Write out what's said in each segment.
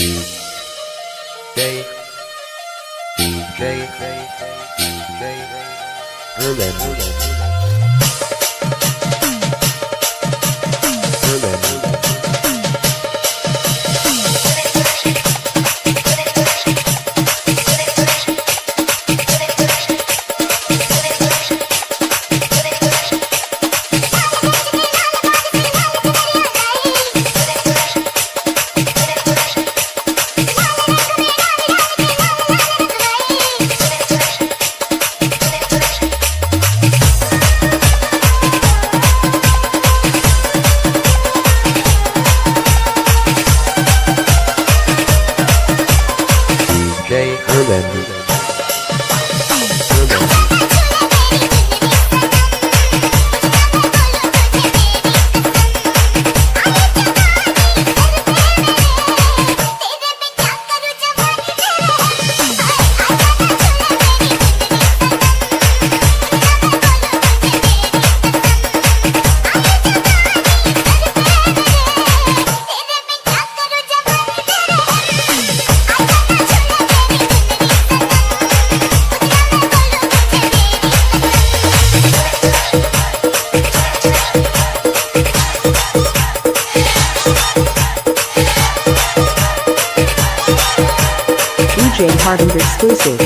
DJ DJ DJ Berlin Berlin DJ DJ Hardened exclusive.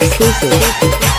Exclusive.